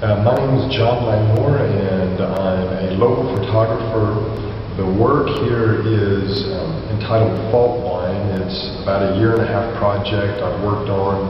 Uh, my name is John Langmore, and I'm a local photographer. The work here is um, entitled Fault Line. It's about a year and a half project I've worked on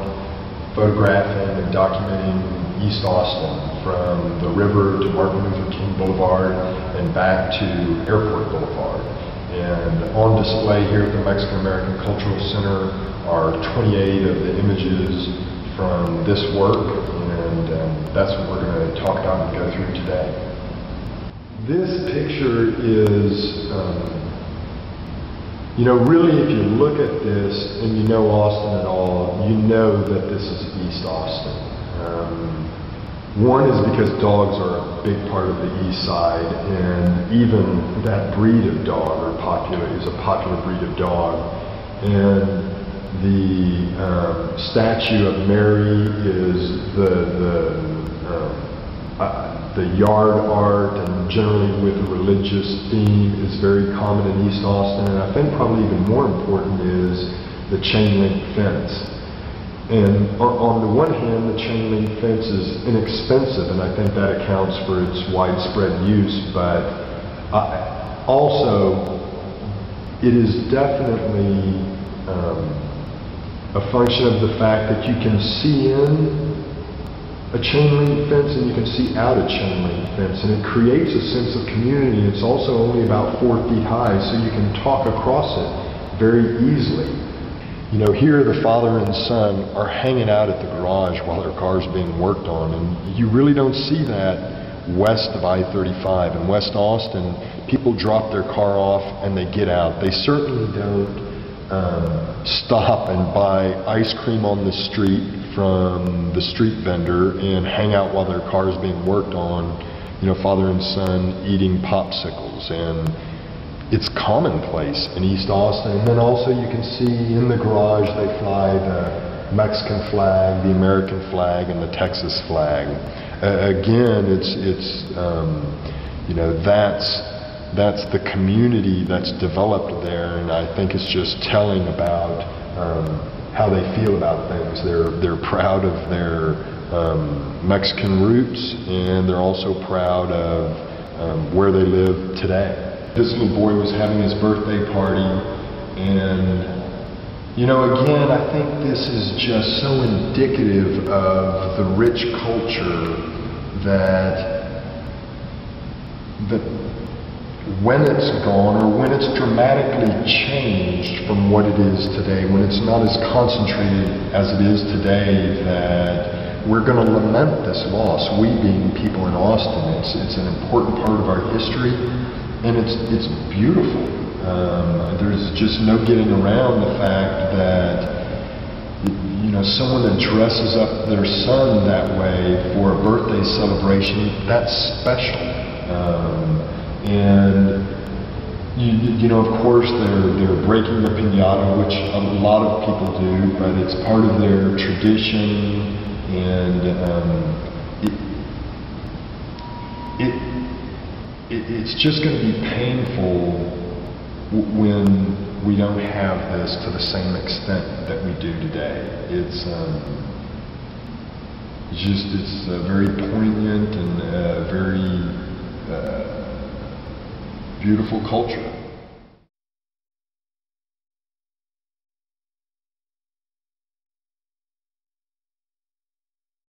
photographing and documenting East Austin from the river to Martin Luther King Boulevard and back to Airport Boulevard. And on display here at the Mexican American Cultural Center are 28 of the images from this work, and um, that's what we're talk about and go through today. This picture is, um, you know, really if you look at this and you know Austin at all, you know that this is East Austin. Um, one is because dogs are a big part of the east side, and even that breed of dog are popular is a popular breed of dog. And the um, statue of Mary is the the um, uh, the yard art and generally with a religious theme is very common in East Austin. And I think probably even more important is the chain link fence. And on the one hand, the chain link fence is inexpensive, and I think that accounts for its widespread use. But uh, also, it is definitely um, a function of the fact that you can see in a chain link fence and you can see out a chain link fence and it creates a sense of community. It's also only about four feet high so you can talk across it very easily. You know, here the father and son are hanging out at the garage while their car's being worked on and you really don't see that west of I-35. In West Austin, people drop their car off and they get out. They certainly don't stop and buy ice cream on the street from the street vendor and hang out while their car is being worked on, you know, father and son eating popsicles. And it's commonplace in East Austin. And then also you can see in the garage they fly the Mexican flag, the American flag, and the Texas flag. Uh, again, it's, it's um, you know, that's that's the community that's developed there, and I think it's just telling about um, how they feel about things. They're they're proud of their um, Mexican roots, and they're also proud of um, where they live today. This little boy was having his birthday party, and you know, again, I think this is just so indicative of the rich culture that that when it's gone or when it's dramatically changed from what it is today, when it's not as concentrated as it is today, that we're going to lament this loss. We being people in Austin, it's, it's an important part of our history, and it's, it's beautiful. Um, there's just no getting around the fact that you know, someone that dresses up their son that way for a birthday celebration, that's special. Um, and you, you know, of course, they're they're breaking the pinata, which a lot of people do, but it's part of their tradition, and um, it, it, it it's just going to be painful when we don't have this to the same extent that we do today. It's um, just it's uh, very poignant and uh, very. Uh, beautiful culture.